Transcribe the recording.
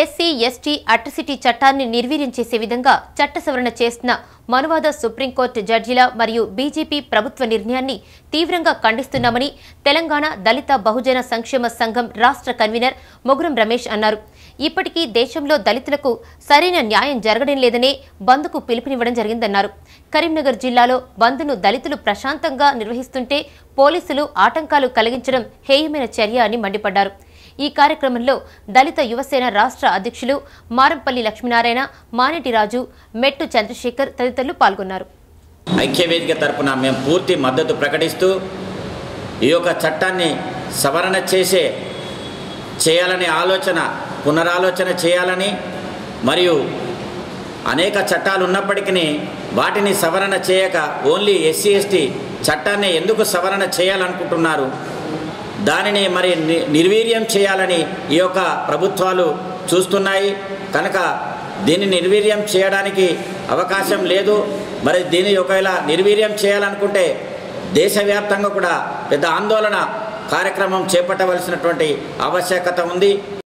SC ST atrocity చట్టాన్ని నిర్వీర్యం చేసే విధంగా చట్ట సవరణ చేస్తున్న మనువాద సుప్రీంకోర్టు జడ్జిల మరియు బీజేపీ ప్రభుత్వ నిర్ణయాన్ని తీవ్రంగా ఖండిస్తున్నామని తెలంగాణ దళిత బహుజన సంక్షేమ సంఘం రాష్ట్ర కన్వీనర్ మొగురం రమేష్ అన్నారు. ఇప్పటికీ దేశంలో దళితులకు సరైన న్యాయం జరగడం లేదనే బంద్కు పిలుపునివ్వడం జరిగిందన్నారు. కరీంనగర్ జిల్లాలో బంద్ను దళితులు ప్రశాంతంగా నిర్వహిస్తుంటే పోలీసులు ఆటంకాలు కలిగించడం హేయమైన చర్య అని మండిపడ్డారు. ఈ కార్యక్రమంలో దళిత యువసేన రాష్ట్ర అధ్యక్షులు మారంపల్లి లక్ష్మీనారాయణ మానేటిరాజు మెట్టు చంద్రశేఖర్ తదితరులు పాల్గొన్నారు. ఐక్యవేదిక తరపున మేము పూర్తి మద్దతు ప్రకటిస్తూ ఈ యొక్క చట్టాన్ని సవరణ చేసే చేయాలనే ఆలోచన పునరాలోచన చేయాలని మరియు అనేక చట్టాలు ఉన్నప్పటికీ వాటిని సవరణ చేయక ఓన్లీ ఎస్సీ ఎస్టీ చట్టాన్ని ఎందుకు సవరణ చేయాలనుకుంటున్నారు దానిని మరి ని- నిర్వీర్యం చేయాలని ఈ యొక్క ప్రభుత్వాలు చూస్తున్నాయి. కనుక దీన్ని నిర్వీర్యం చేయడానికి అవకాశం లేదు. మరి దీన్ని ఒకవేళ నిర్వీర్యం చేయాలనుకుంటే దేశవ్యాప్తంగా కూడా పెద్ద ఆందోళన కార్యక్రమం చేపట్టవలసినటువంటి ఆవశ్యకత ఉంది.